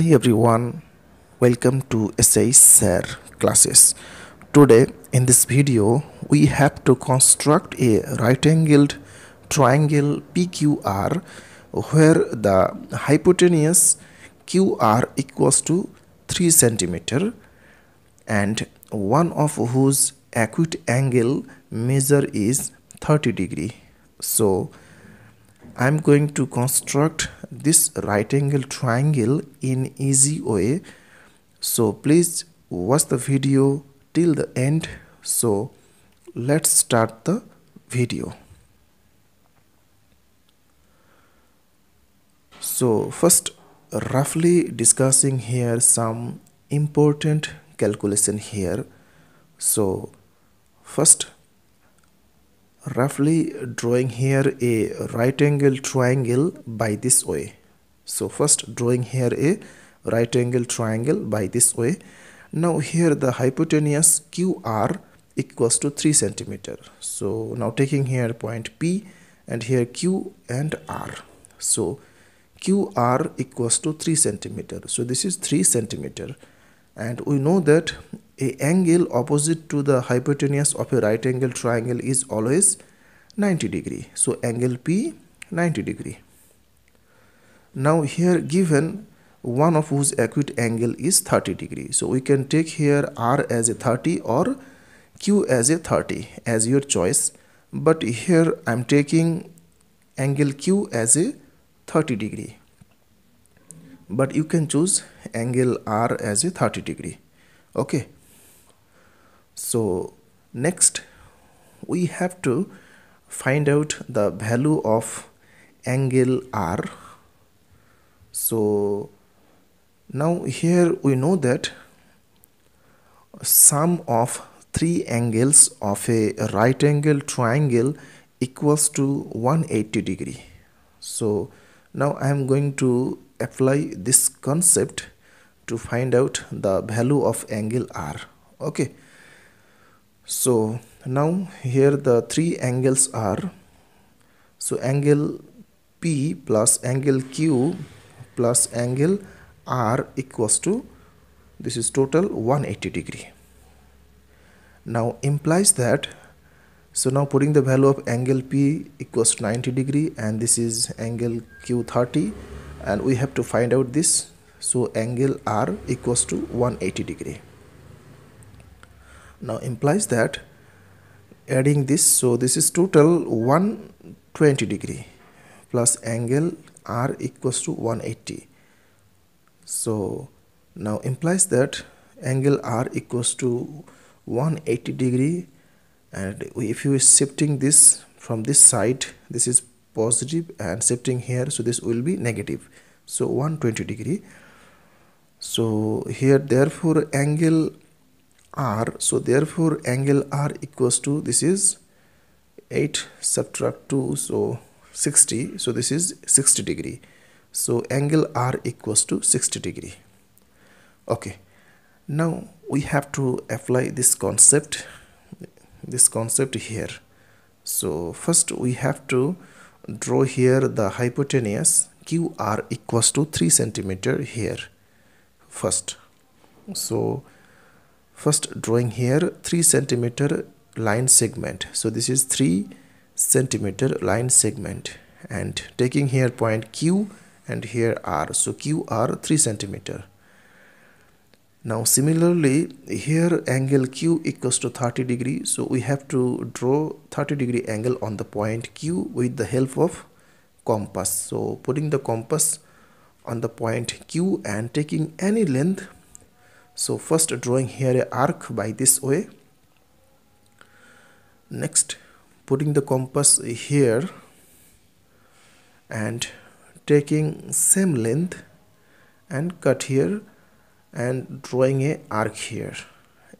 Hi everyone, welcome to SH SIR classes. Today in this video we have to construct a right angled triangle PQR where the hypotenuse QR equals to 3 centimeter and one of whose acute angle measure is 30 degree. So I'm going to construct this right angle triangle in easy way. So please watch the video till the end. So let's start the video. So first roughly discussing here some important calculation here. So first roughly drawing here a right angle triangle by this way. So first drawing here a right angle triangle by this way. Now here the hypotenuse QR equals to 3 centimeter. So now taking here point P and here Q and R. So QR equals to 3 centimeter. So this is 3 centimeter and we know that a angle opposite to the hypotenuse of a right angle triangle is always 90 degree. So angle P 90 degree. Now here given one of whose acute angle is 30 degree. So we can take here R as a 30 or Q as a 30 as your choice. But here I'm taking angle Q as a 30 degree but you can choose angle R as a 30 degree. Okay. So next we have to find out the value of angle R. So now here we know that sum of three angles of a right angle triangle equals to 180 degree. So now I am going to apply this concept to find out the value of angle R. Okay. So now here the three angles are so angle P plus angle Q plus angle R equals to this is total 180 degree. Now implies that so now putting the value of angle P equals to 90 degree and this is angle Q 30 and we have to find out this. So angle R equals to 180 degree. Now implies that adding this so this is total 120 degree plus angle R equals to 180 so now implies that angle R equals to 180 degree. And if you are shifting this from this side this is positive and shifting here so this will be negative. So 120 degree. So here therefore angle r so therefore angle r equals to this is 8 subtract 2 so 60 so this is 60 degree. So angle r equals to 60 degree. Okay. Now we have to apply this concept this concept here. So first we have to draw here the hypotenuse qr equals to 3 centimeter here. First. So first drawing here 3 centimeter line segment. So this is 3 centimeter line segment. And taking here point q and here r. So q r 3 centimeter now similarly here angle q equals to 30 degree so we have to draw 30 degree angle on the point q with the help of compass. So putting the compass on the point q and taking any length so first drawing here a arc by this way. Next putting the compass here and taking same length and cut here and drawing a arc here.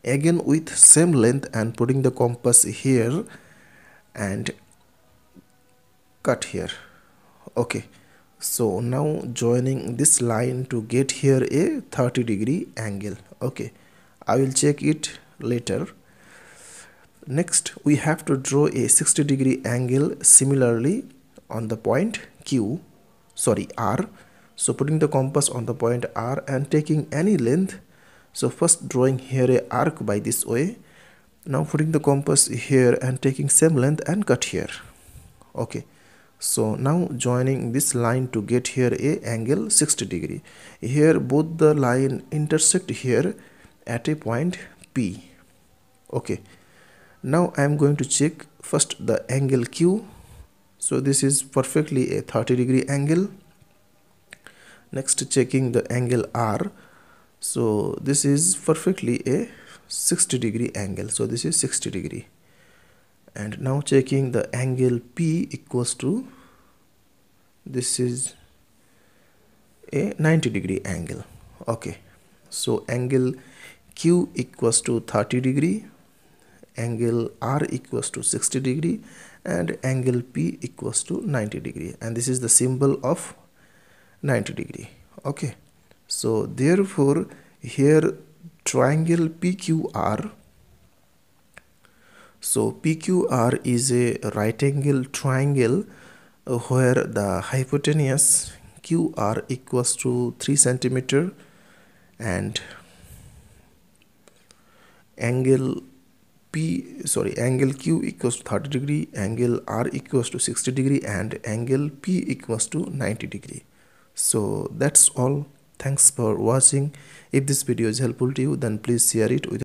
Again with same length and putting the compass here and cut here. Okay. So now joining this line to get here a 30 degree angle. Okay. I will check it later. Next we have to draw a 60 degree angle similarly on the point q sorry r so putting the compass on the point r and taking any length. So first drawing here a arc by this way. Now putting the compass here and taking same length and cut here. Okay. So now joining this line to get here a angle 60 degree. Here both the line intersect here at a point p. Okay. Now i am going to check first the angle q. So this is perfectly a 30 degree angle next checking the angle r. So this is perfectly a 60 degree angle. So this is 60 degree. And now checking the angle p equals to this is a 90 degree angle. Okay. So angle q equals to 30 degree angle r equals to 60 degree and angle p equals to 90 degree. And this is the symbol of 90 degree. Okay. So therefore here triangle PQR so PQR is a right angle triangle uh, where the hypotenuse QR equals to 3 centimeter and angle P sorry angle Q equals to 30 degree angle R equals to 60 degree and angle P equals to 90 degree so that's all. Thanks for watching. If this video is helpful to you then please share it with